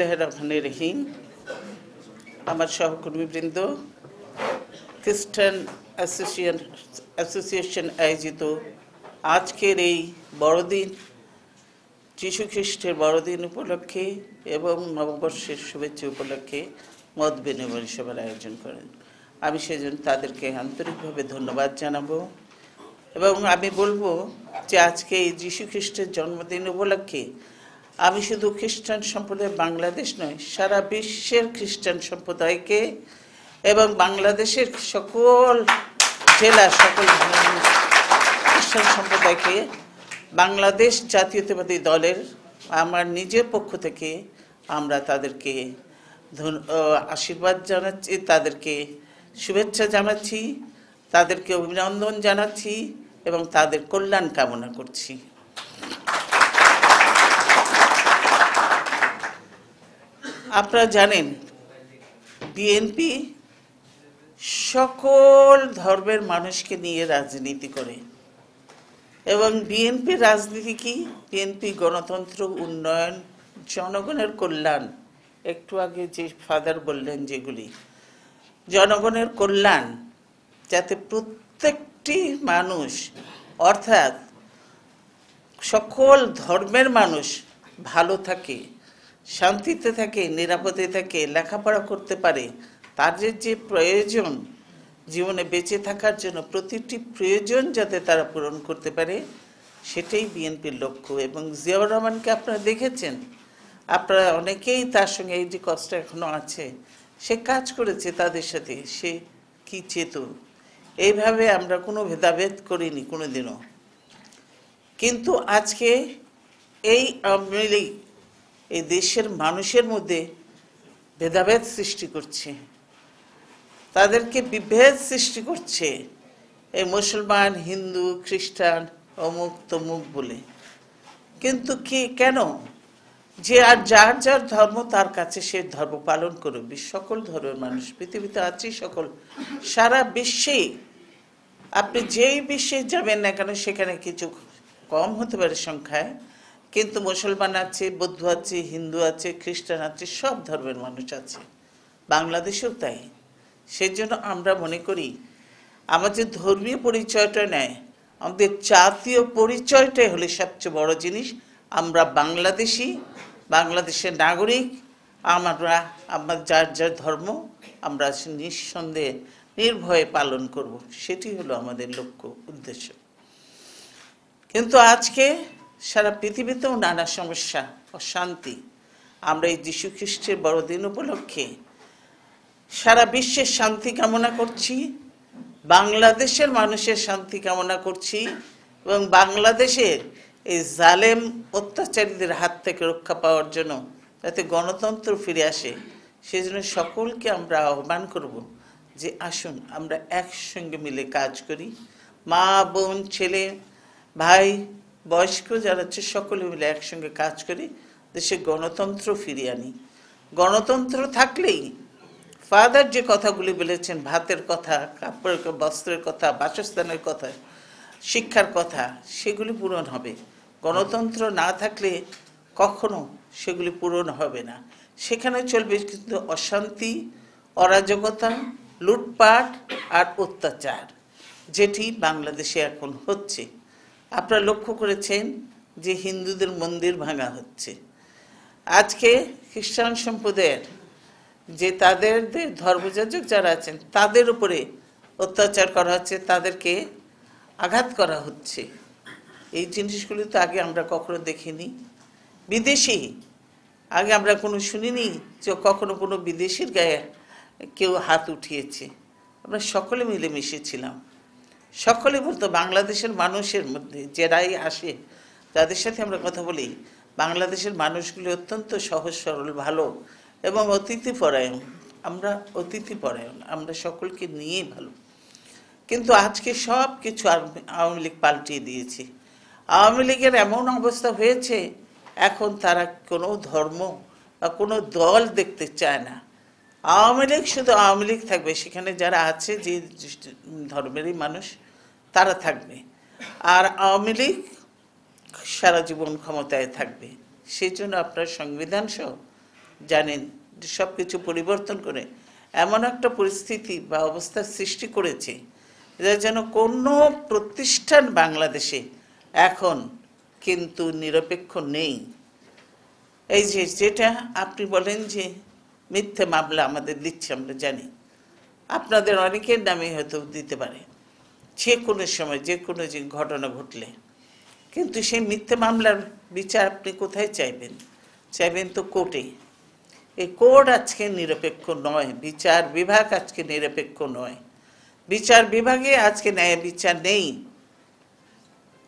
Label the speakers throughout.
Speaker 1: বিসমিল্লাহ আমার সহকর্মীবৃন্দ খ্রিস্টান অ্যাসোসিয়েশন অ্যাসোসিয়েশন আয়োজিত আজকের এই বড়দিন, যীশু খ্রিস্টের বড়দিন উপলক্ষে এবং নববর্ষের শুভেচ্ছা উপলক্ষে মত বিনিময় সভার আয়োজন করেন। আমি সেজন্য তাদেরকে আন্তরিকভাবে ধন্যবাদ জানাব এবং আমি বলব যে আজকে এই যীশু খ্রিস্টের জন্মদিন উপলক্ষে আমি শুধু খ্রিস্টান সম্প্রদায় বাংলাদেশ নয়, সারা বিশ্বের খ্রিস্টান সম্প্রদায়কে এবং বাংলাদেশের সকল জেলা, সকল খ্রিস্টান সম্প্রদায়কে বাংলাদেশ জাতীয়তাবাদী দলের আমার নিজের পক্ষ থেকে আমরা তাদেরকে আশীর্বাদ জানাচ্ছি, তাদেরকে শুভেচ্ছা জানাচ্ছি, তাদেরকে অভিনন্দন জানাচ্ছি এবং তাদের কল্যাণ কামনা করছি। আপনারা জানেন বিএনপি সকল ধর্মের মানুষকে নিয়ে রাজনীতি করে। এবং বিএনপি রাজনীতি কি? বিএনপি গণতন্ত্র, উন্নয়ন, জনগণের কল্যাণ। একটু আগে যে ফাদার বললেন যেগুলি, জনগণের কল্যাণ, যাতে প্রত্যেকটি মানুষ, অর্থাৎ সকল ধর্মের মানুষ ভালো থাকে। শান্তিতে থাকে, নিরাপদে থাকে, লেখাপড়া করতে পারে তাদের যে প্রয়োজন, জীবনে বেঁচে থাকার জন্য প্রতিটি প্রয়োজন যাতে তারা পূরণ করতে পারে, সেটাই বিএনপির লক্ষ্য। এবং জিয়াউর রহমানকে আপনারা দেখেছেন, আপনারা অনেকেই তার সঙ্গে এই যে কষ্ট এখনও আছে, সে কাজ করেছে তাদের সাথে, সে কি চেতন? এইভাবে আমরা কোনো ভেদাভেদ করিনি কোনোদিনও। কিন্তু আজকে এই আওয়ামী লীগ এই দেশের মানুষের মধ্যে ভেদাভেদ সৃষ্টি করছে। তাদেরকে বিভেদ সৃষ্টি করছে। এই মুসলমান, হিন্দু, খ্রিস্টান, অমুক, তমুক বলে। কিন্তু কি, কেন? যে আর যার যার ধর্ম তার কাছে সে ধর্ম পালন করবে। সকল ধর্মের মানুষ, পৃথিবীতে আছে সকল। সারা বিশ্বেই আপনি যেই বিশ্বে যাবেন না কেন, সেখানে কিছু কম হতে পারে সংখ্যায়। কিন্তু মুসলমান আছে, বৌদ্ধ আছে, হিন্দু আছে, খ্রিস্টান আছে, সব ধর্মের মানুষ আছে। বাংলাদেশেও তাই। সেই জন্য আমরা মনে করি, আমাদের ধর্মীয় পরিচয়টা নেয়। আমাদের জাতীয় পরিচয়টাই হলে সবচেয়ে বড় জিনিস। আমরা বাংলাদেশি, বাংলাদেশের নাগরিক, আমরা, আমার যার যার ধর্ম, আমরা নিঃসন্দেহে নির্ভয়ে পালন করব। সেটি হলো আমাদের লক্ষ্য, উদ্দেশ্য। কিন্তু আজকে সারা পৃথিবীতেও নানা সমস্যা অশান্তি আমরা এই যীশু খ্রিস্টের বড়দিন উপলক্ষে সারা বিশ্বের শান্তি কামনা করছি, বাংলাদেশের মানুষের শান্তি কামনা করছি এবং বাংলাদেশের এই জালেম অত্যাচারীদের হাত থেকে রক্ষা পাওয়ার জন্য যাতে গণতন্ত্র ফিরে আসে, সেজন্য সকলকে আমরা আহ্বান করব যে আসুন আমরা একসঙ্গে মিলে কাজ করি। মা, বোন, ছেলে, ভাই বয়স্ক যারা আছে সকলে মিলে একসঙ্গে কাজ করি, দেশে গণতন্ত্র ফিরিয়ে আনি। গণতন্ত্র থাকলেই ফাদার যে কথাগুলি বলেছেন, ভাতের কথা, কাপড়ের বস্ত্রের কথা, বাসস্থানের কথা, শিক্ষার কথা, সেগুলি পূরণ হবে। গণতন্ত্র না থাকলে কখনো সেগুলি পূরণ হবে না। সেখানে চলবে কিন্তু অশান্তি, অরাজকতা, লুটপাট আর অত্যাচার, যেটি বাংলাদেশে এখন হচ্ছে। আপনারা লক্ষ্য করেছেন যে হিন্দুদের মন্দির ভাঙা হচ্ছে। আজকে খ্রিস্টান সম্প্রদায়ের যে তাদের ধর্মযাজক যারা আছেন, তাদের উপরে অত্যাচার করা হচ্ছে, তাদেরকে আঘাত করা হচ্ছে। এই জিনিসগুলি তো আগে আমরা কখনো দেখিনি। বিদেশি, আগে আমরা কোনো শুনিনি যে কখনো কোনো বিদেশির গায়ে কেউ হাত উঠিয়েছে। আমরা সকলে মিলে মিশেছিলাম সকলে বলতো বাংলাদেশের মানুষের মধ্যে যারাই আসে যাদের সাথে আমরা কথা বলি, বাংলাদেশের মানুষগুলি অত্যন্ত সহজ, সরল, ভালো এবং অতিথিপরায়ণ আমরা অতিথিপরায়ণ আমরা সকলকে নিয়েই ভালো। কিন্তু আজকে সব কিছু আওয়ামী লীগ পাল্টিয়ে দিয়েছে। আওয়ামী লীগের এমন অবস্থা হয়েছে, এখন তারা কোনো ধর্ম বা কোনো দল দেখতে চায় না। আওয়ামী লীগ শুধু আওয়ামী লীগ থাকবে, সেখানে যারা আছে যে ধর্মেরই মানুষ তারা থাকবে। আর আওয়ামী লীগ সারা জীবন ক্ষমতায় থাকবে। সেই জন্য আপনার সংবিধান সহ জানেন সব কিছু পরিবর্তন করে এমন একটা পরিস্থিতি বা অবস্থার সৃষ্টি করেছে যে যেন কোনো প্রতিষ্ঠান বাংলাদেশে এখন কিন্তু নিরপেক্ষ নেই। এই যে যেটা আপনি বলেন যে মিথ্যে মামলা আমাদের দিচ্ছে আমরা জানি। আপনাদের অনেকের নামে হয়তো দিতে পারে। যে কোনো সময়, যে কোনো যে ঘটনা ঘটলে। কিন্তু সেই মিথ্যে মামলার বিচার আপনি কোথায় চাইবেন? চাইবেন তো কোর্টে। এই কোর্ট আজকে নিরপেক্ষ নয়, বিচার বিভাগ আজকে নিরপেক্ষ নয়। বিচার বিভাগে আজকে ন্যায় বিচার নেই।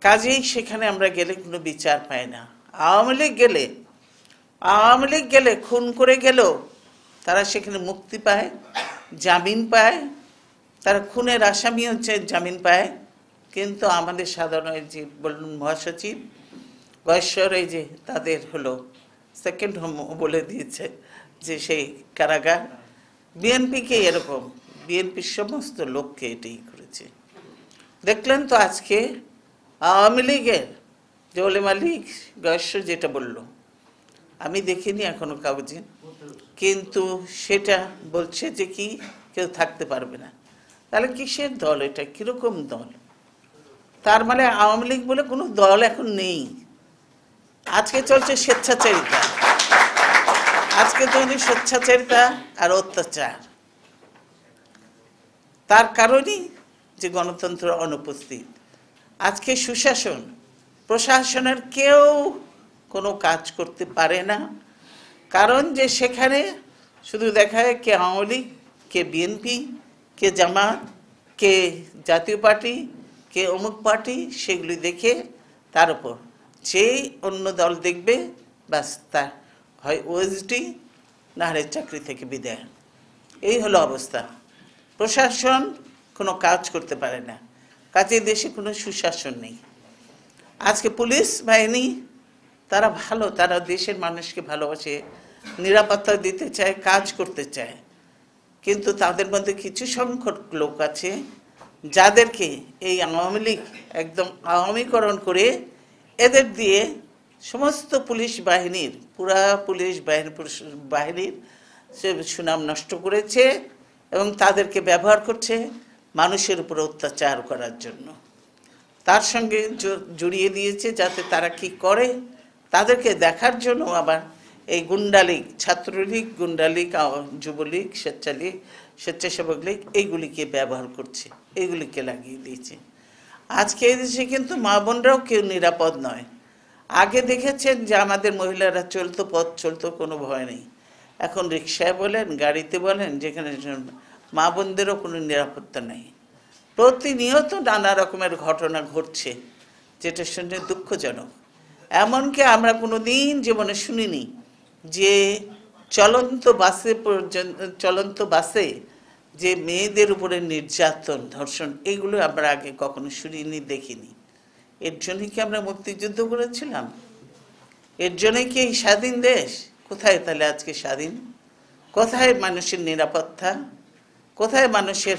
Speaker 1: কাজেই সেখানে আমরা গেলে কোনো বিচার পাই না। আওয়ামী লীগ গেলে, আওয়ামী লীগ গেলে, খুন করে গেল তারা সেখানে মুক্তি পায়, জামিন পায় তারা খুনের আসামি হচ্ছে জামিন পায়। কিন্তু আমাদের সাধারণ যে বলুন মহাসচিব গয়েশ্বর এই যে তাদের হলো সেকেন্ড হোম বলে দিয়েছে যে সেই কারাগার। বিএনপিকে এরকম বিএনপির সমস্ত লোককে এটাই করেছে। দেখলেন তো আজকে আওয়ামী লীগের জলে মালিক গয়েশ্বর যেটা বলল, আমি দেখিনি এখনও কাগজে, কিন্তু সেটা বলছে যে কি, কেউ থাকতে পারবে না। তাহলে কিসের দল এটা? কীরকম দল? তার মানে আওয়ামী লীগ বলে কোনো দল এখন নেই। আজকে চলছে স্বেচ্ছাচারিতা। আজকে চলছে স্বেচ্ছাচারিতা আর অত্যাচার। তার কারণই যে গণতন্ত্র অনুপস্থিত। আজকে সুশাসন, প্রশাসনের কেউ কোনো কাজ করতে পারে না। কারণ যে সেখানে শুধু দেখা যায় কে আওয়ামী লীগ, কে বিএনপি কে জামাত কে জাতীয় পার্টি, কে অমুক পার্টি, সেগুলি দেখে তার উপর। যেই অন্য দল দেখবে, ব্যাস তা হয় ওএসডি, না হলে চাকরি থেকে বিদায়। এই হলো অবস্থা। প্রশাসন কোনো কাজ করতে পারে না। কাজে দেশে কোনো সুশাসন নেই। আজকে পুলিশ বাহিনী, তারা ভালো, তারা দেশের মানুষকে ভালোবাসে, নিরাপত্তা দিতে চায়, কাজ করতে চায়। কিন্তু তাদের মধ্যে কিছু সংখ্যক লোক আছে যাদেরকে এই আওয়ামী লীগ একদম আওয়ামীকরণ করে এদের দিয়ে সমস্ত পুলিশ বাহিনীর, পুরা পুলিশ বাহিনী বাহিনীর সুনাম নষ্ট করেছে এবং তাদেরকে ব্যবহার করছে মানুষের উপর অত্যাচার করার জন্য। তার সঙ্গে জড়িয়ে দিয়েছে যাতে তারা কি করে, তাদেরকে দেখার জন্য আবার এই গুন্ডালীগ ছাত্রলীগ গুন্ডালীগ যুবলীগ, স্বেচ্ছালীগ স্বেচ্ছাসেবক লীগ এইগুলিকে ব্যবহার করছে, এইগুলিকে লাগিয়ে দিয়েছে। আজকে এই দেশে কিন্তু মা বোনরাও কেউ নিরাপদ নয়। আগে দেখেছেন যে আমাদের মহিলারা চলতো পথ, চলতো কোনো ভয় নেই। এখন রিক্সায় বলেন, গাড়িতে বলেন, যেখানে মা বোনদেরও কোনো নিরাপত্তা নেই। প্রতিনিয়ত নানা রকমের ঘটনা ঘটছে, যেটা শুনে দুঃখজনক। এমনকি আমরা কোনো দিন জীবনে শুনিনি যে চলন্ত বাসে পর্যন্ত, চলন্ত বাসে যে মেয়েদের উপরে নির্যাতন, ধর্ষণ, এগুলো আমরা আগে কখনো শুনিনি, দেখিনি। এর জন্যই কি আমরা মুক্তিযুদ্ধ করেছিলাম? এর জন্যই কি এই স্বাধীন দেশ? কোথায় তাহলে আজকে স্বাধীন? কোথায় মানুষের নিরাপত্তা? কোথায় মানুষের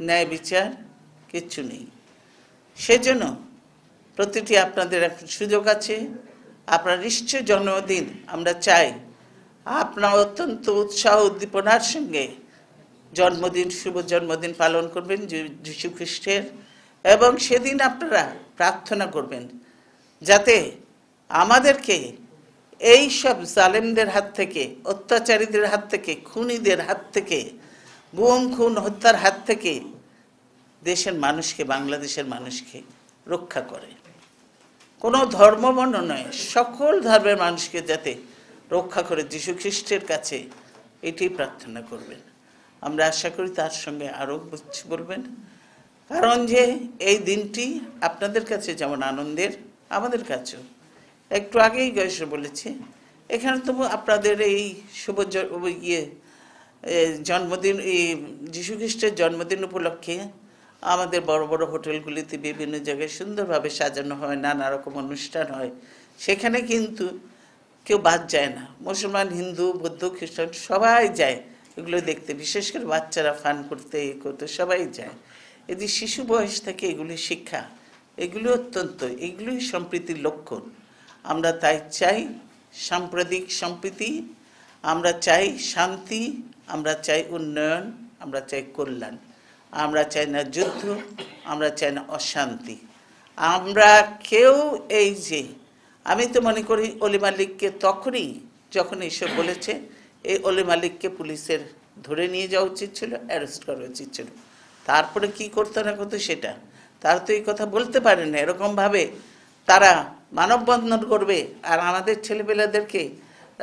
Speaker 1: ন্যায় বিচার? কিচ্ছু নেই। সেজন্য প্রতিটি আপনাদের এখন সুযোগ আছে। আপনার নিশ্চয় জন্মদিন আমরা চাই। আপনার অত্যন্ত উৎসাহ উদ্দীপনার সঙ্গে জন্মদিন, শুভ জন্মদিন পালন করবেন যীশু খ্রিস্টের এবং সেদিন আপনারা প্রার্থনা করবেন যাতে আমাদেরকে এই সব জালেমদের হাত থেকে, অত্যাচারীদের হাত থেকে, খুনিদের হাত থেকে, গুম, খুন, হত্যার হাত থেকে দেশের মানুষকে, বাংলাদেশের মানুষকে রক্ষা করে। কোনো ধর্মবর্ণ নয়, সকল ধর্মের মানুষকে যাতে রক্ষা করে যীশু খ্রিস্টের কাছে এটি প্রার্থনা করবেন। আমরা আশা করি তার সঙ্গে আরও বলবেন। কারণ যে এই দিনটি আপনাদের কাছে যেমন আনন্দের, আমাদের কাছেও। একটু আগেই গয়েশ বলেছে, এখানে তো আপনাদের এই শুভ ইয়ে জন্মদিন, এই যীশু খ্রিস্টের জন্মদিন উপলক্ষে আমাদের বড় বড় হোটেলগুলিতে বিভিন্ন জায়গায় সুন্দরভাবে সাজানো হয়, নানা রকম অনুষ্ঠান হয়। সেখানে কিন্তু কেউ বাদ যায় না। মুসলমান, হিন্দু, বৌদ্ধ, খ্রিস্টান সবাই যায় এগুলো দেখতে। বিশেষ করে বাচ্চারা ফান করতে, এ করতে সবাই যায়। যে শিশু বয়স থেকে এগুলি শিক্ষা, এগুলি অত্যন্ত, এগুলোই সম্প্রীতির লক্ষণ। আমরা তাই চাই সাম্প্রতিক সম্প্রীতি, আমরা চাই শান্তি, আমরা চাই উন্নয়ন, আমরা চাই কল্যাণ। আমরা চাই না যুদ্ধ, আমরা চাই না অশান্তি। আমরা কেউ এই যে, আমি তো মনে করি অলি মালিককে তখনই যখন এসব বলেছে, এই অলি মালিককে পুলিশের ধরে নিয়ে যাওয়া উচিত ছিল, অ্যারেস্ট করা উচিত ছিল। তারপরে কি করতে না করতো সেটা? তারা তো এই কথা বলতে পারে না। এরকমভাবে তারা মানববন্ধন করবে আর আমাদের ছেলেপেলাদেরকে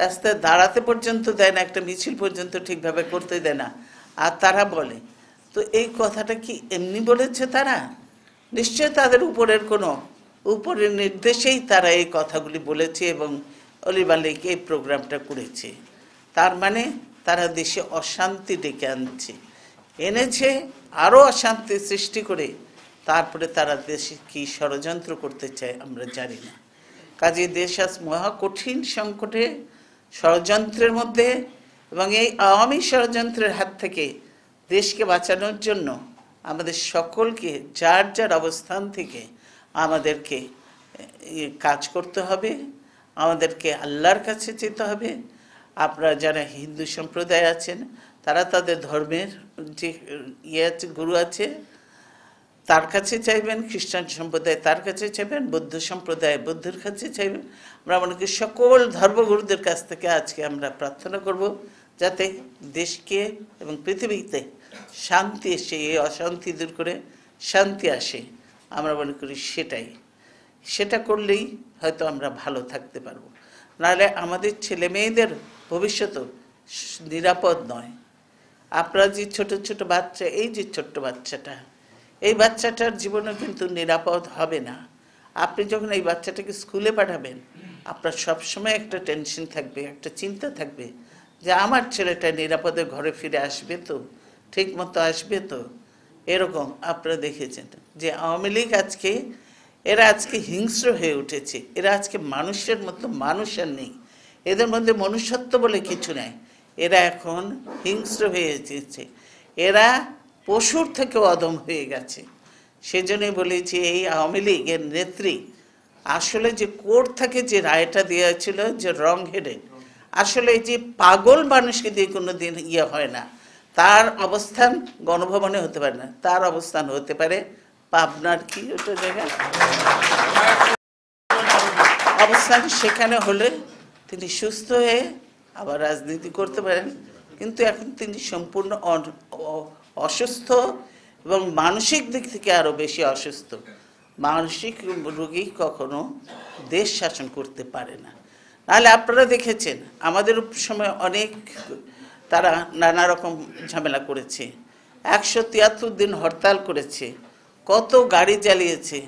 Speaker 1: রাস্তায় দাঁড়াতে পর্যন্ত দেয় না, একটা মিছিল পর্যন্ত ঠিকভাবে করতে দেয় না। আর তারা বলে তো এই কথাটা কি এমনি বলেছে তারা? নিশ্চয় তাদের উপরের কোনো, উপরের নির্দেশেই তারা এই কথাগুলি বলেছে এবং অলি অলিবালিক এই প্রোগ্রামটা করেছে। তার মানে তারা দেশে অশান্তি ডেকে আনছে। এনেছে আরও অশান্তি সৃষ্টি করে। তারপরে তারা দেশে কি ষড়যন্ত্র করতে চায় আমরা জানি না। কাজে দেশ আজ মহা কঠিন সংকটে, ষড়যন্ত্রের মধ্যে এবং এই আওয়ামী ষড়যন্ত্রের হাত থেকে দেশকে বাঁচানোর জন্য আমাদের সকলকে, যার যার অবস্থান থেকে আমাদেরকে কাজ করতে হবে, আমাদেরকে আল্লাহর কাছে যেতে হবে। আপনারা যারা হিন্দু সম্প্রদায় আছেন, তারা তাদের ধর্মের যে ইয়ে আছে, গুরু আছে, তার কাছে চাইবেন, খ্রিস্টান সম্প্রদায় তার কাছে চাইবেন, বৌদ্ধ সম্প্রদায় বৌদ্ধের কাছে চাইবেন। আমরা মনে করি সকল ধর্মগুরুদের কাছ থেকে আজকে আমরা প্রার্থনা করব, যাতে দেশকে এবং পৃথিবীতে শান্তি এসে, এই অশান্তি দূর করে শান্তি আসে। আমরা মনে করি সেটাই। সেটা করলেই হয়তো আমরা ভালো থাকতে পারব। নাহলে আমাদের ছেলে মেয়েদের ভবিষ্যৎ নিরাপদ নয়। আপনারা যে ছোট ছোট বাচ্চা, এই যে ছোট্ট বাচ্চাটা, এই বাচ্চাটার জীবনে কিন্তু নিরাপদ হবে না। আপনি যখন এই বাচ্চাটাকে স্কুলে পাঠাবেন, আপনার সবসময় একটা টেনশন থাকবে, একটা চিন্তা থাকবে যে আমার ছেলেটা নিরাপদে ঘরে ফিরে আসবে তো? ঠিক মতো আসবে তো? এরকম আপনারা দেখেছেন। যে আওয়ামী লীগ আজকে, এরা আজকে হিংস্র হয়ে উঠেছে। এরা আজকে মানুষের মতো মানুষ আর নেই। এদের মধ্যে মনুষ্যত্ব বলে কিছু নাই। এরা এখন হিংস্র হয়ে এসেছে। এরা পশুর থেকে অদম হয়ে গেছে। সেজন্যই বলেছি এই আওয়ামী লীগের নেত্রী, আসলে যে কোর্ট থেকে যে রায়টা দেওয়া ছিল যে রং হেডেড আসলে যে পাগল মানুষকে দিয়ে কোনো দিন ইয়ে হয় না। তার অবস্থান গণভবনে হতে পারে না। তার অবস্থান হতে পারে পাবনার কি ওটা জায়গা? অবস্থান সেখানে হলে তিনি সুস্থ হয়ে আবার রাজনীতি করতে পারেন। কিন্তু এখন তিনি সম্পূর্ণ অসুস্থ এবং মানসিক দিক থেকে আরও বেশি অসুস্থ। মানসিক রোগী কখনো দেশ শাসন করতে পারে না। নাহলে আপনারা দেখেছেন, আমাদের সময় অনেক তারা নানা রকম ঝামেলা করেছে। একশো তিয়াত্তর দিন হরতাল করেছে। কত গাড়ি জ্বালিয়েছে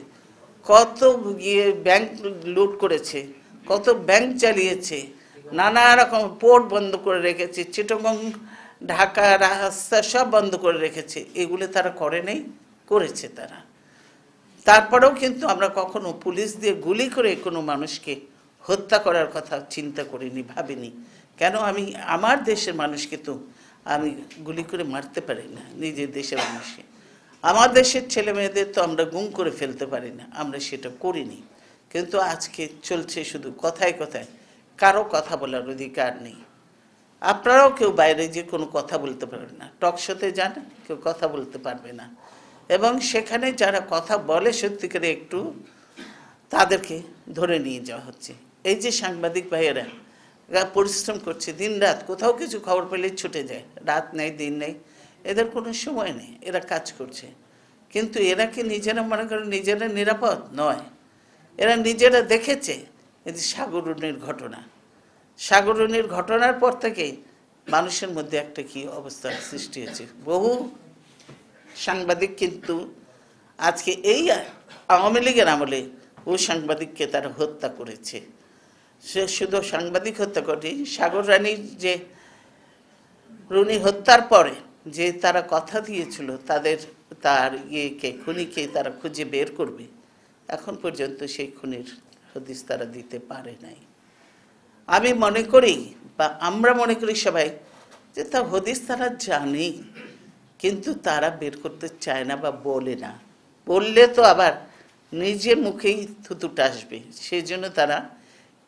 Speaker 1: কত গিয়ে ব্যাংক লুট করেছে। কত ব্যাংক চালিয়েছে। নানা রকম পোর্ট বন্ধ করে রেখেছে। চিটগং, ঢাকা রাস্তা সব বন্ধ করে রেখেছে। এগুলো তারা করে নেই, করেছে তারা। তারপরেও কিন্তু আমরা কখনো পুলিশ দিয়ে গুলি করে কোনো মানুষকে হত্যা করার কথা চিন্তা করিনি, ভাবিনি। কেন আমি, আমার দেশের মানুষকে তো আমি গুলি করে মারতে পারি না, নিজের দেশের মানুষকে। আমার দেশের ছেলে মেয়েদের তো আমরা গুম করে ফেলতে পারি না, আমরা সেটা করিনি। কিন্তু আজকে চলছে শুধু কথায় কথায়, কারও কথা বলার অধিকার নেই। আপনারাও কেউ বাইরে যে কোনো কথা বলতে পারবে না, টক শোতে যান, কেউ কথা বলতে পারবে না। এবং সেখানে যারা কথা বলে সত্যিকারে একটু তাদেরকে ধরে নিয়ে যাওয়া হচ্ছে। এই যে সাংবাদিক ভাইয়েরা পরিশ্রম করছে, দিন রাত কোথাও কিছু খবর পেলে ছুটে যায়, রাত নেই, দিন নেই, এদের কোনো সময় নেই, এরা কাজ করছে। কিন্তু এরা কি নিজেরা মনে করে নিজেরা নিরাপদ? নয়। এরা নিজেরা দেখেছে এই সাগরণীর ঘটনা। সাগরণীর ঘটনার পর থেকেই মানুষের মধ্যে একটা কি অবস্থার সৃষ্টি হয়েছে। বহু সাংবাদিক কিন্তু আজকে এই আওয়ামী লীগের আমলে ও সাংবাদিককে তারা হত্যা করেছে। সে শুধু সাংবাদিক হত্যা করে, সাগর রানীর যে রুনি হত্যার পরে যে তারা কথা দিয়েছিল, তাদের, তার ইয়েকে, খুনিকে তারা খুঁজে বের করবে, এখন পর্যন্ত সেই খুনির হদিস তারা দিতে পারে নাই। আমি মনে করি বা আমরা মনে করি সবাই যে তা হদিস তারা জানে, কিন্তু তারা বের করতে চায় না বা বলে না। বললে তো আবার নিজের মুখেই থুতুটা আসবে, সেই জন্য তারা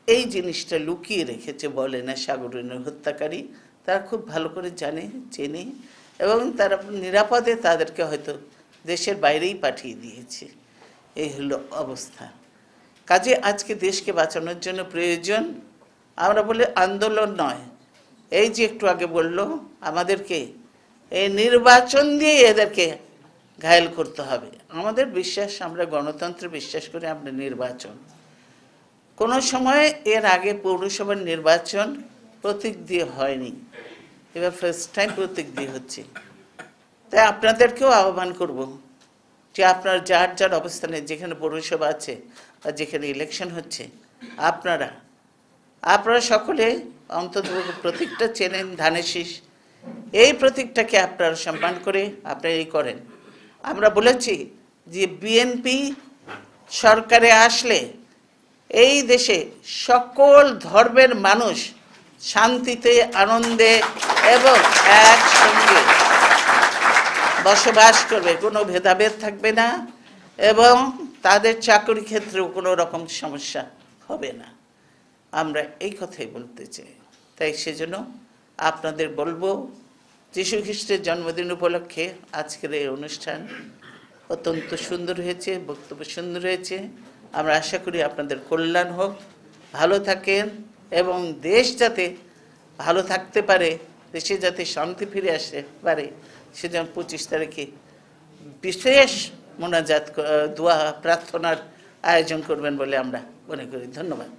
Speaker 1: এই জিনিসটা লুকিয়ে রেখেছে বলে না সাগরিনের হত্যাকারী। তারা খুব ভালো করে জানে, চেনে এবং তারা নিরাপদে তাদেরকে হয়তো দেশের বাইরেই পাঠিয়ে দিয়েছে। এই হলো অবস্থা। কাজে আজকে দেশকে বাঁচানোর জন্য প্রয়োজন, আমরা বলে আন্দোলন নয়। এই যে একটু আগে বলল, আমাদেরকে এই নির্বাচন দিয়ে এদেরকে ঘায়েল করতে হবে। আমাদের বিশ্বাস, আমরা গণতন্ত্রে বিশ্বাস করি, আমরা নির্বাচন। কোনো সময় এর আগে পৌরসভার নির্বাচন প্রতীক দিয়ে হয়নি। এবার ফার্স্ট টাইম প্রতীক দিয়ে হচ্ছে। তাই আপনাদেরকেও আহ্বান করব যে আপনার যার যার অবস্থানে যেখানে পৌরসভা আছে বা যেখানে ইলেকশন হচ্ছে, আপনারা আপনারা সকলে অন্তত প্রতীকটা চেনেন, ধানের শীষ। এই প্রতীকটাকে আপনারা সম্মান করে আপনারা এই করেন। আমরা বলেছি যে বিএনপি সরকারে আসলে এই দেশে সকল ধর্মের মানুষ শান্তিতে, আনন্দে এবং একসঙ্গে বসবাস করবে। কোনো ভেদাভেদ থাকবে না এবং তাদের চাকরি ক্ষেত্রেও কোনো রকম সমস্যা হবে না। আমরা এই কথাই বলতে চাই। তাই সেজন্য আপনাদের বলব, যীশু খ্রিস্টের জন্মদিন উপলক্ষে আজকের এই অনুষ্ঠান অত্যন্ত সুন্দর হয়েছে, বক্তব্য সুন্দর হয়েছে। আমরা আশা করি আপনাদের কল্যাণ হোক, ভালো থাকেন এবং দেশ যাতে ভালো থাকতে পারে, দেশে যাতে শান্তি ফিরে আসতে পারে সেজন্য পঁচিশ তারিখে বিশেষ মোনাজাত দোয়া, প্রার্থনার আয়োজন করবেন বলে আমরা মনে করি। ধন্যবাদ।